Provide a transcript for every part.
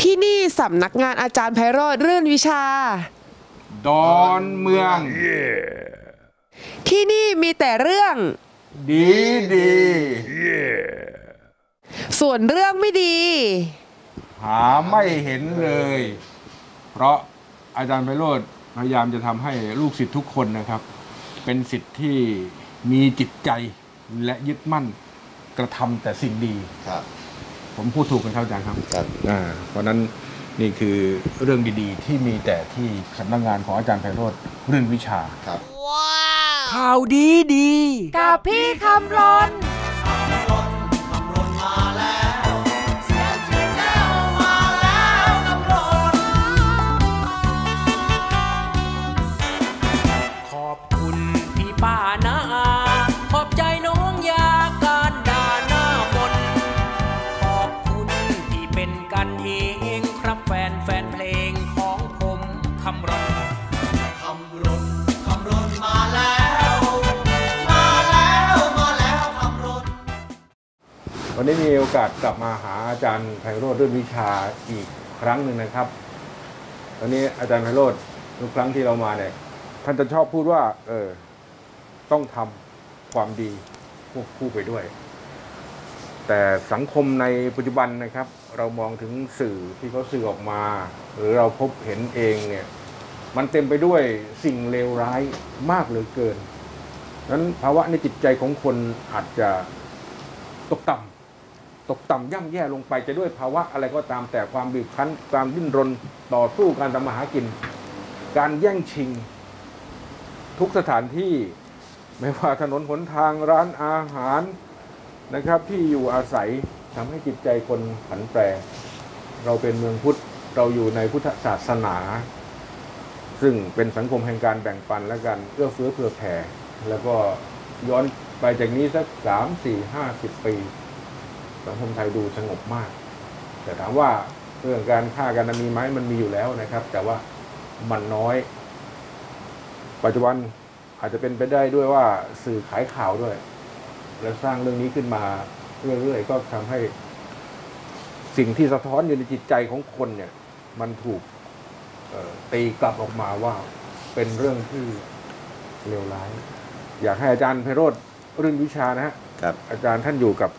ที่นี่สำนักงานอาจารย์ไพโรธรื่นวิชา ดอนเมือง ที่นี่มีแต่เรื่อง ดีดีส่วนเรื่องไม่ดี หาไม่เห็นเลย เพราะอาจารย์ไพโรธพยายามจะทำให้ลูกศิษย์ทุกคนนะครับ เป็นศิษย์ที่มีจิตใจและยึดมั่นกระทำแต่สิ่งดีครับ ผมพูดถูกกันครับอาจารย์ครับครับอ่าเพราะฉะนั้นนี่คือเรื่องดีๆ ที่มีแต่ที่สำนักงานของอาจารย์ไพโรธเรื่องวิชาครับข่าวดีดี กับพี่คำรน วันนี้มีโอกาสกลับมาหาอาจารย์ไพโรธเรื่องวิชาอีกครั้งหนึ่งนะครับวันนี้อาจารย์ไพโรธทุกครั้งที่เรามาเนี่ยท่านจะชอบพูดว่า เออ ต้องทำความดีควบคู่ไปด้วย แต่สังคมในปัจจุบันนะครับ เรามองถึงสื่อที่เขาสื่อออกมา หรือเราพบเห็นเองเนี่ย มันเต็มไปด้วยสิ่งเลวร้ายมากเหลือเกินนั้นภาวะในจิตใจของคนอาจจะตกต่ำ ตกต่ำย่ำแย่ลงไปจะด้วยภาวะอะไรก็ตามแต่ความบีบคั้นความดิ้นรนต่อสู้การทำมาหากิน การแย่งชิง ทุกสถานที่ไม่ว่าถนนหนทางร้านอาหารนะครับ ที่อยู่อาศัยทำให้จิตใจคนผันแปร เราเป็นเมืองพุทธเราอยู่ในพุทธศาสนา ซึ่งเป็นสังคมแห่งการแบ่งปันและกันเอื้อเฟื้อเผื่อแผ่แล้วก็ย้อนไปจากนี้สักสามสี่ห้าสิบปี สังคมไทยดูสงบมาก แต่ถามว่าเรื่องการฆ่ากันนั้นมีไหมมันมีอยู่แล้วนะครับ แต่ว่ามันน้อย ปัจจุบันอาจจะเป็นไปได้ด้วยว่าสื่อขายข่าวด้วย และสร้างเรื่องนี้ขึ้นมาเรื่อยๆก็ทำให้ สิ่งที่สะท้อนอยู่ในจิตใจของคนเนี่ย มันถูกเอ่อตีกลับออกมาว่าเป็นเรื่องที่เลวร้าย อยากให้อาจารย์ไพโรธเรื่องวิชานะฮะครับอาจารย์ท่านอยู่กับ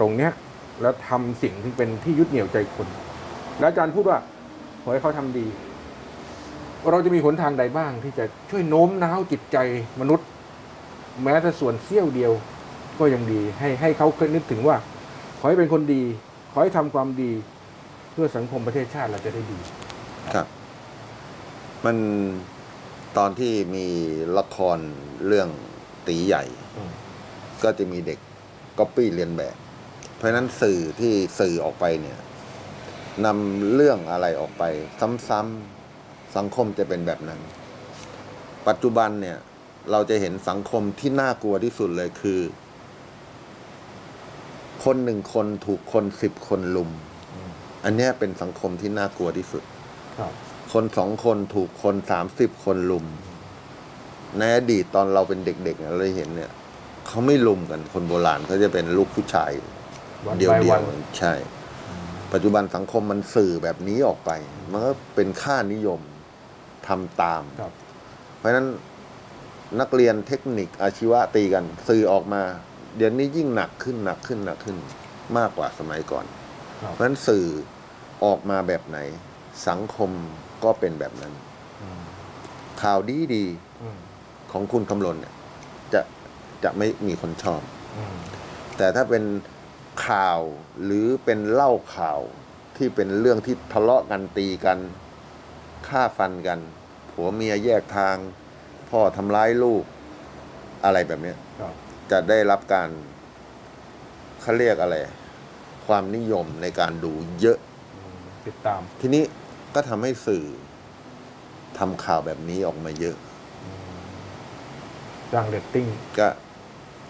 ตรงเนี้ยแล้วทำสิ่งที่เป็นที่ยึดเหนี่ยวใจคน แล้วอาจารย์พูดว่าขอให้เขาทำดี เราจะมีหนทางใดบ้างที่จะช่วยโน้มน้าวจิตใจมนุษย์ แม้แต่ส่วนเสี้ยวเดียวก็ยังดี ให้ให้เขาเคยนึกถึงว่า ขอให้เป็นคนดี ขอให้ทำความดี เพื่อสังคมประเทศชาติเราจะได้ดีครับ มันตอนที่มีละครเรื่องตีใหญ่อืมก็จะมีเด็กก๊อปปี้เรียนแบบ เพราะฉะนั้นสื่อที่สื่อออกไปเนี่ยนำเรื่องอะไรออกไป ซ้ำๆสังคมจะเป็นแบบนั้น ปัจจุบันเนี่ยเราจะเห็นสังคมที่น่ากลัวที่สุดเลยคือ คนหนึ่งคนถูกคนสิบคนลุม อันเนี้ยเป็นสังคมที่น่ากลัวที่สุด ครับ คนสองคนถูกคนสามสิบคนลุม ในอดีตตอนเราเป็นเด็กๆเนี่ยเราเห็นเนี่ย เขาไม่ลุมกันคนโบราณเขาจะเป็นลูกผู้ชายวัน เดียวไปเดีวัยวนใช่ ปัจจุบันสังคมมันสื่อแบบนี้ออกไป มันก็เป็นค่านิยมทำตามครับเพราะฉะนั้นนักเรียนเทคนิคอาชีวะตีกัน สื่อออกมา เดี๋ยวนี้ยิ่งหนักขึ้นหนักขึ้นหนักขึ้นมากกว่าสมัยก่อนครับเพราะฉะนั้นสื่อออกมาแบบไหน สังคมก็เป็นแบบนั้นอืมข่าวดีดีอืมๆของคุณคำลนเนี่ยจะจะไม่มีคนชอบอืมแต่ถ้าเป็น ข่าวหรือเป็นเล่าข่าวที่เป็นเรื่องที่ทะเลาะกันตีกันฆ่าฟันกัน ผัวเมียแยกทาง พ่อทำร้ายลูก อะไรแบบเนี้ยครับจะได้รับการเขาเรียกอะไร ความนิยมในการดูเยอะอืมติดตาม ทีนี้ก็ทำให้สื่อทำข่าวแบบนี้ออกมาเยอะสร้างเรตติ้งก็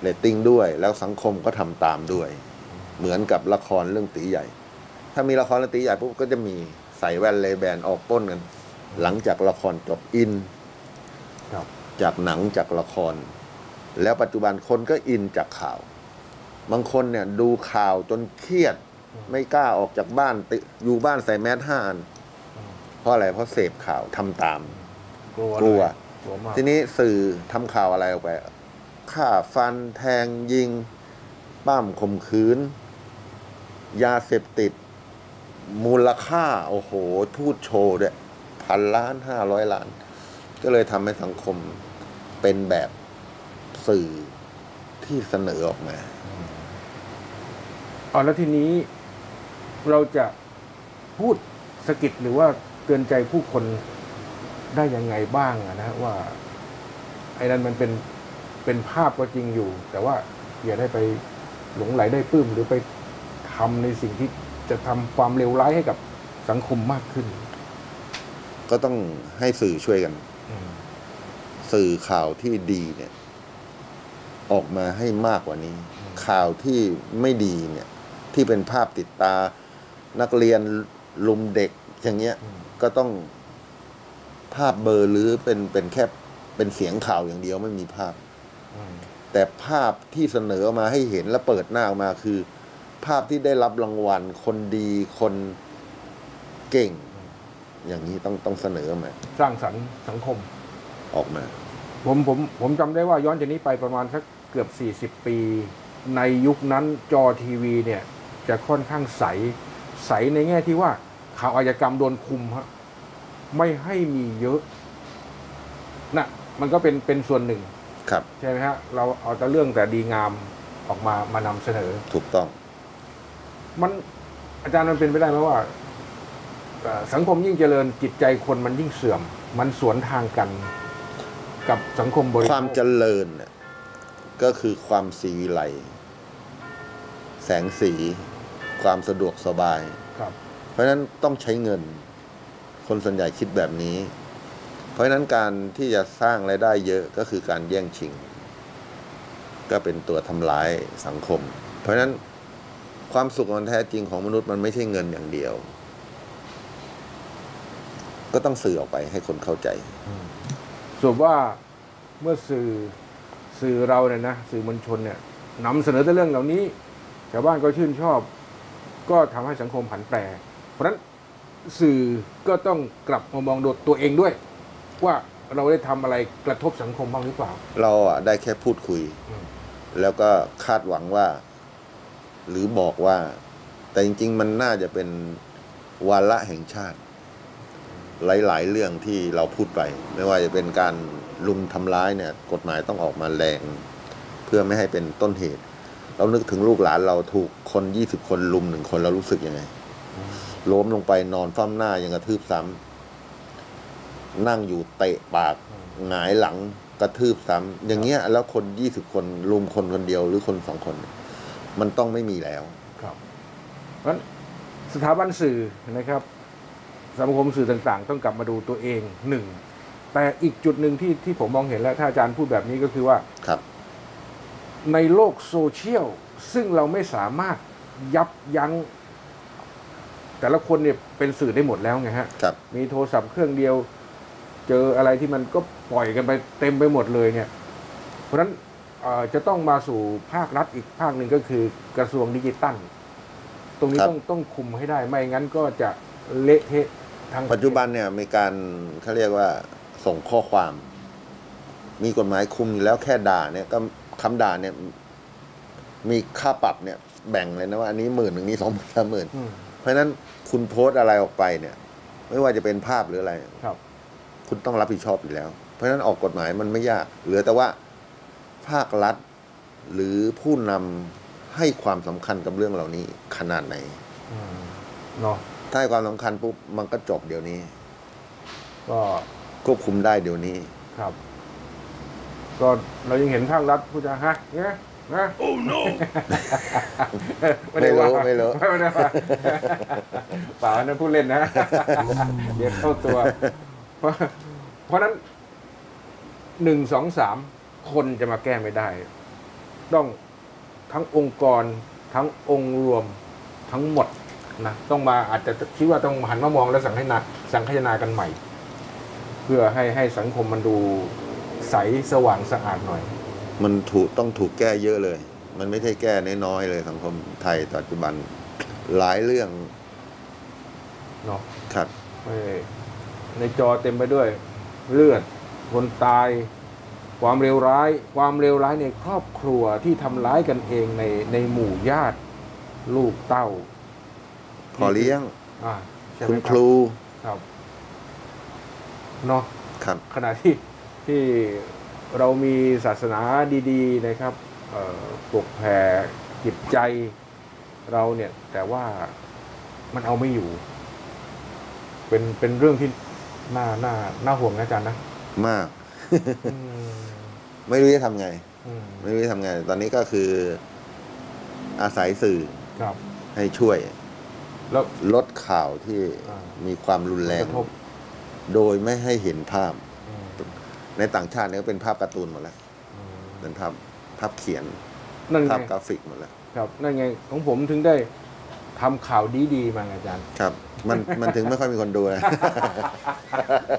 เรตติ้งด้วย แล้วสังคมก็ทำตามด้วย เหมือนกับละครเรื่องตี๋ใหญ่ ถ้ามีละครเรื่องตี๋ใหญ่ปุ๊บก็จะมีใส่แว่นเลแบนออกปล้นกัน หลังจากละครจบอินครับจากหนังจากละคร แล้วปัจจุบันคนก็อินจากข่าว บางคนเนี่ยดูข่าวจนเครียด ไม่กล้าออกจากบ้านติอยู่บ้านใส่แมสห้าอันเพราะอะไรเพราะเสพข่าวทำตาม กลัวกลัวเลยกลัวมากทีนี้สื่อทำข่าวอะไรออกไปฆ่าฟันแทงยิง ป้ามข่มขืน ยาเสพติด มูลค่า โอ้โห ทูตโชว์ด้วยพันล้านห้าร้อยล้าน ก็เลยทำให้สังคมเป็นแบบสื่อที่เสนอออกมาอ๋อแล้วทีนี้เราจะพูดสกิดหรือว่าเตือนใจผู้คนได้ยังไงบ้างนะว่า ไอ้นั้นมันเป็นเป็นภาพก็จริงอยู่ แต่ว่าอย่าได้ไปหลงไหลได้ปลื้มหรือไป ทำในสิ่งที่จะทำความเลวร้ายให้กับสังคมมากขึ้น ก็ต้องให้สื่อช่วยกัน สื่อข่าวที่ดีเนี่ย ออกมาให้มากกว่านี้ ข่าวที่ไม่ดีเนี่ย ที่เป็นภาพติดตา นักเรียนลุมเด็กอย่างเงี้ย ก็ต้องภาพเบลอร์หรือเป็นเป็นแค่เป็นเสียงข่าวอย่างเดียวไม่มีภาพแต่ภาพที่เสนอมาให้เห็นและเปิดหน้าออกมาคือ ภาพที่ได้รับรางวัล คนดีคนเก่ง อย่างนี้ต้องต้องเสนอมาสร้างสรรค์สังคมออกมา ผมผมผมจำได้ว่าย้อนจากนี้ไปประมาณสักเกือบ 40 ปี ในยุคนั้นจอทีวีเนี่ย จะค่อนข้างใส ใสในแง่ที่ว่าข่าวอาชญากรรมโดนคุมฮะไม่ให้มีเยอะนะมันก็เป็นเป็นส่วนหนึ่งครับ ใช่ไหมฮะเราเอาแต่เรื่องแต่ดีงามออกมามานำเสนอถูกต้อง มันอาจารย์มันเป็นไปได้ไหมว่าเอ่อสังคมยิ่งเจริญจิตใจคนมันยิ่งเสื่อม มันสวนทางกันกับสังคมบริโภความเจริญเนี่ยก็คือความสีวิไลแสงสี ความสะดวกสบายครับ เพราะฉะนั้นต้องใช้เงิน คนส่วนใหญ่คิดแบบนี้ เพราะฉะนั้นการที่จะสร้างรายได้เยอะก็คือการแย่งชิง ก็เป็นตัวทำร้ายสังคม เพราะฉะนั้น ความสุขอันแท้จริงของมนุษย์มันไม่ใช่เงินอย่างเดียว ก็ต้องสื่อออกไปให้คนเข้าใจ ส่วนว่าเมื่อสื่อสื่อเราเนี่ยนะสื่อมวลชนเนี่ยนำเสนอแต่เรื่องเหล่านี้ชาวบ้านก็ชื่นชอบ ก็ทำให้สังคมผันแปร เพราะฉะนั้นสื่อก็ต้องกลับมามองโดดตัวเองด้วย ว่าเราได้ทำอะไรกระทบสังคมบ้างหรือเปล่า เราอะได้แค่พูดคุยอืมแล้วก็คาดหวังว่า หรือบอกว่า แต่จริง ๆ มันน่าจะเป็นวาระแห่งชาติ หลาย ๆ เรื่องที่เราพูดไป ไม่ว่าจะเป็นการลุมทำร้ายเนี่ย กฎหมายต้องออกมาแรง เพื่อไม่ให้เป็นต้นเหตุ เรานึกถึงลูกหลานเราถูกคนยี่สิบคนลุมหนึ่งคนเรารู้สึกยังไงล้มลงไปนอนฟ้ำหน้ายังกระทืบซ้ำนั่งอยู่เตะปากหงายหลังกระทืบซ้ำอย่างเงี้ย แล้วคนยี่สิบคนลุมคนคนเดียวหรือคนสองคน มันต้องไม่มีแล้ว ครับเพราะฉะนั้นสถาบันสื่อนะครับ สังคมสื่อต่างๆ ต้องกลับมาดูตัวเองหนึ่งแต่อีกจุดหนึ่งที่ที่ผมมองเห็นแล้วถ้าอาจารย์พูดแบบนี้ก็คือว่าครับ ในโลกโซเชียลซึ่งเราไม่สามารถยับยั้งแต่ละคนเนี่ยเป็นสื่อได้หมดแล้วไงฮะ ครับ มีโทรศัพท์เครื่องเดียว เจออะไรที่มันก็ปล่อยกันไปเต็มไปหมดเลยเนี่ย เพราะฉะนั้นเอ่อ จะต้องมาสู่ภาครัฐอีกภาคหนึ่งก็คือกระทรวงดิจิตัล ตรงนี้ครับต้องต้องคุมให้ได้ไม่งั้นก็จะเละเทะทั้งปัจจุบันเนี่ยมีการเขาเรียกว่าส่งข้อความ มีกฎหมายคุมอยู่แล้วแค่ด่าเนี่ยก็คำด่าเนี่ย มีค่าปรับเนี่ยแบ่งเลยนะว่าอันนี้หมื่นหนึ่งนี้สองหมื่นสามหมื่นอืมเพราะฉะนั้นคุณโพสต์อะไรออกไปเนี่ย ไม่ว่าจะเป็นภาพหรืออะไรครับ คุณต้องรับผิดชอบอยู่แล้ว เพราะฉะนั้นออกกฎหมายมันไม่ยาก เหลือแต่ว่า ภาครัฐ หรือผู้นำให้ความสำคัญกับเรื่องเหล่านี้ขนาดไหนอืมเนาะถ้าให้ความสำคัญปุ๊บมันก็จบเดี๋ยวนี้ ก็ควบคุมได้เดี๋ยวนี้ครับ ก็เรายังเห็นภาครัฐพูดจะฮะเนี่ยนะ Oh no ไม่ได้ว่าไม่รู้ไม่ได้ว่าเปล่านะพูดเล่นนะเดี๋ยวเข้าตัว เพราะเพราะฉะนั้นหนึ่งสองสาม คนจะมาแก้ไม่ได้ ต้องทั้งองค์กร ทั้งองค์รวมทั้งหมดนะต้องมาอาจจะคิดว่าต้องหันมามองและสังขยนาสังขยนากันใหม่ เพื่อให้ให้สังคมมันดูใสสว่างสะอาดหน่อย มันถูกต้องถูกแก้เยอะเลย มันไม่ใช่แก้น้อยๆเลยสังคมไทยปัจจุบันหลายเรื่องเนาะครับไม่ในจอเต็มไปด้วย เลือดคนตาย ความเลวร้าย ความเลวร้ายในครอบครัวที่ทำร้ายกันเองในในหมู่ญาติ ลูกเต้าพอเลี้ยงอ่าใช่ไหคุมณบครูครับเนาะครับขณะที่ที่เรามีศาสนาดีๆนะครับเอ่อปกแผ่จิตใจเราเนี่ย แต่ว่ามันเอาไม่อยู่ เป็นเป็นเรื่องที่น่าน่าน่าห่วงนะอาจารย์นะ มากอืม ไม่รู้จะทำไงอืมไม่รู้จะทำไง ตอนนี้ก็คืออาศัยสื่อครับให้ช่วยแล้วลดข่าวที่อ่ามีความรุนแรงกระทบโดยไม่ให้เห็นภาพอืมในต่างชาติเนี่ยก็เป็นภาพการ์ตูนหมดแล้วอืมเป็นภาพภาพเขียนนั่นไงภาพกราฟิกหมดแล้ว ครับ นั่นไงของผมถึงได้ทำข่าวดีๆมาไงอาจารย์ ครับ มันมันถึงไม่ค่อยมีคนดูนะ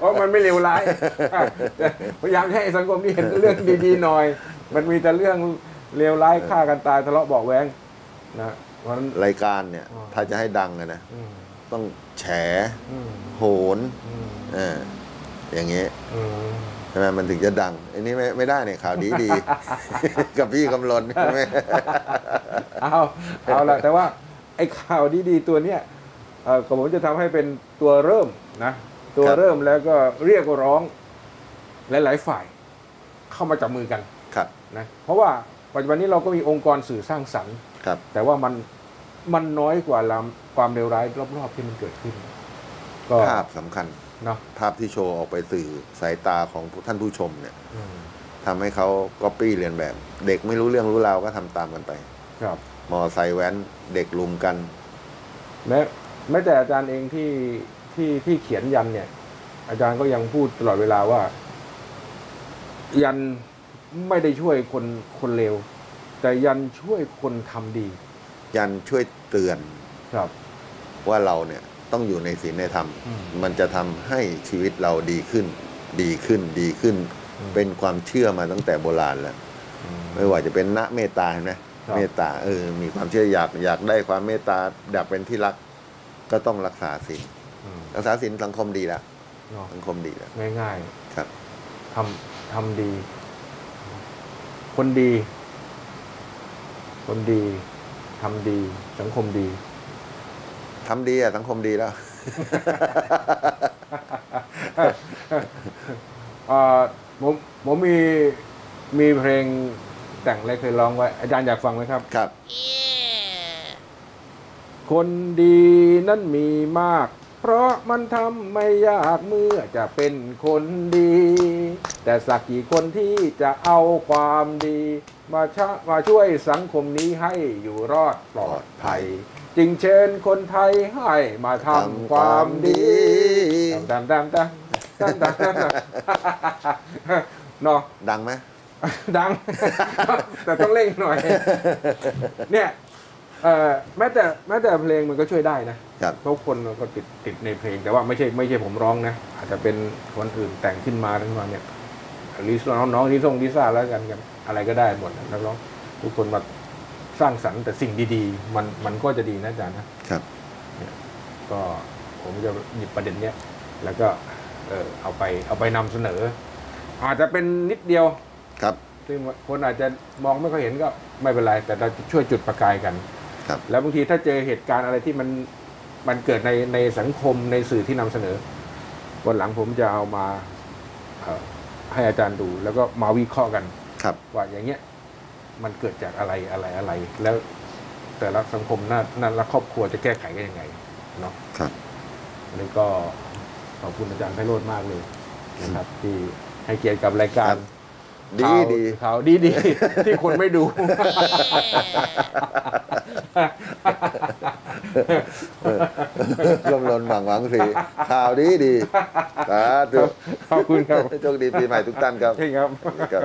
เพราะมันไม่เลวร้ายพยายามให้สังคมนี้เห็นเรื่องดีๆหน่อย มันมีแต่เรื่องเลวร้ายฆ่ากันตายทะเลาะเบาะแวงนะเพราะฉะนั้นรายการเนี่ยอ๋อถ้าจะให้ดังอะนะอืมต้องแฉอืมโหนอืมเอออย่างเงี้ยอืมใช่ไหมมันถึงจะดังอันนี้ไม่ไม่ได้เนี่ยข่าวดีดี กับพี่กำลนใช่ไหมเอาเอาละแต่ว่าไอ้ข่าวดีๆตัวเนี้ย เอ่อก็ผมจะทำให้เป็นตัวเริ่มนะตัวครับเริ่มแล้วก็เรียกร้องหลาย ๆ ฝ่ายเข้ามาจับมือกันครับนะเพราะว่าปัจจุบันนี้เราก็มีองค์กรสื่อสร้างสรรค์ครับแต่ว่ามันมันน้อยกว่าลำความเลวร้ายรอบๆที่มันเกิดขึ้นก็ภาพสำคัญเนาะภาพที่โชว์ออกไปสื่อสายตาของท่านผู้ชมเนี่ยอืมทำให้เขาก๊อปปี้เรียนแบบ เด็กไม่รู้เรื่องรู้ราวก็ทำตามกันไป ครับ มอไซค์แว้นเด็กลุมกันแม้แม้แต่อาจารย์เองที่ที่ที่เขียนยันเนี่ย อาจารย์ก็ยังพูดตลอดเวลาว่า ยันไม่ได้ช่วยคนคนเลวแต่ยันช่วยคนทำดี ยันช่วยเตือนครับ ว่าเราเนี่ยต้องอยู่ในศีลในธรรมอืมมันจะทำให้ชีวิตเราดีขึ้น ดีขึ้นดีขึ้นอืมเป็นความเชื่อมาตั้งแต่โบราณแล้วไม่ว่าจะเป็นณเมตตาเห็นไหมครับเมตตาเออมีความเชื่ออยากอยากได้ความเมตตาอยากเป็นที่รัก ก็ต้องรักษาศีลอืมรักษาศีลสังคมดีแล้วเนาะสังคมดีแล้วง่ายครับๆทำทำดี คนดี คนดีทำดี สังคมดีทำดีอะสังคมดีแล้วเอ่อผมผมมีมีเพลงแต่งอะไรเคยร้องไว้ อาจารย์อยากฟังไหมครับ ครับ คนดีนั้นมีมาก เพราะมันทำไม่ยากเมื่อจะเป็นคนดี แต่สักกี่คนที่จะเอาความดี มาชะมาช่วยสังคมนี้ให้อยู่รอดปลอดภัย จึงเชิญคนไทยให้มาทำความดีดำดำดำดำดำดำเนาะดังไหมดัง แต่ต้องเร่งหน่อย เนี่ย แม้แต่แม้แต่เพลงมันก็ช่วยได้นะครับเพราะคนก็ติดติดในเพลง แต่ว่าไม่ใช่ไม่ใช่ผมร้องนะ อาจจะเป็นคนอื่นแต่งขึ้นมาทั้งวันเนี่ยลิซน้องน้องลิซ่งลิซ่าแล้วกันกันอะไรก็ได้หมดนะนักร้องทุกคนมาสร้างสรรค์แต่สิ่งดีๆ มันมันก็จะดีนะอาจารย์นะครับก็ผมจะหยิบประเด็นเนี้ยแล้วก็เออเอาไปเอาไปนำเสนอ อาจจะเป็นนิดเดียวครับซึ่งคนอาจจะมองไม่ค่อยเห็นก็ไม่เป็นไร แต่เราจะช่วยจุดประกายกัน ครับแล้วบางทีถ้าเจอเหตุการณ์อะไรที่มันมันเกิดในในสังคมในสื่อที่นำเสนอ วันหลังผมจะเอามาเอ่อให้อาจารย์ดูแล้วก็มาวิเคราะห์กันครับว่าอย่างเงี้ยมันเกิดจากอะไรอะไรอะไร แล้วแต่ละสังคมน่าน่าละครอบครัวจะแก้ไขกันยังไงเนาะครับแล้วก็ขอบคุณอาจารย์ไพโรธมากเลยนะครับ ที่ให้เกียรติกับรายการครับ ดีข่าวดีข่าวดีดีที่คนไม่ดู ลมลนหวังหวังสีข่าวดีดีสาธุขอบคุณครับโชคดีปีใหม่ทุกท่านครับใช่ครับครับ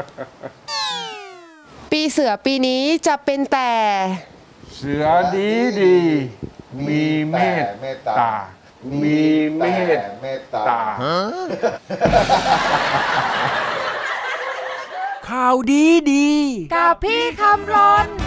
ปีเสือปีนี้จะเป็นแต่ เสือดีดี มีเมตตา มีเมตเมตตาตา ข่าวดีดี กับพี่คำรน